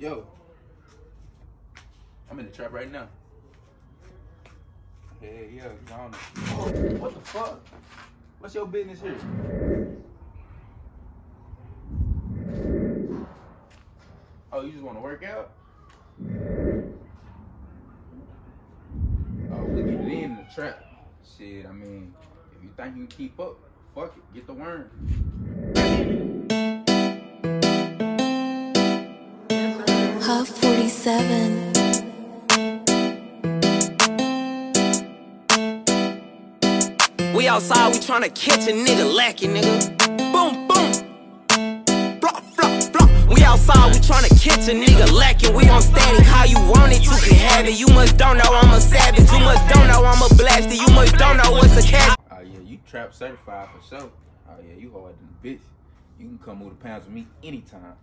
Yo, I'm in the trap right now. Hey, yeah, gone. What the fuck? What's your business here? Oh, you just want to work out? Oh, we get it in the trap. Shit, I mean, if you think you can keep up, fuck it, get the worm. 47. We outside, we tryna catch a nigga lacking, nigga. Boom, boom. Flop, flop, flop. We outside, we tryna catch a nigga lacking. We on static, how you want it, you can have it. You must don't know I'm a savage. You must don't know I'm a blaster. You must don't know what's a cash. Oh yeah, you trap certified for sure. Oh yeah, you hard than a bitch. You can come move the pounds with me anytime.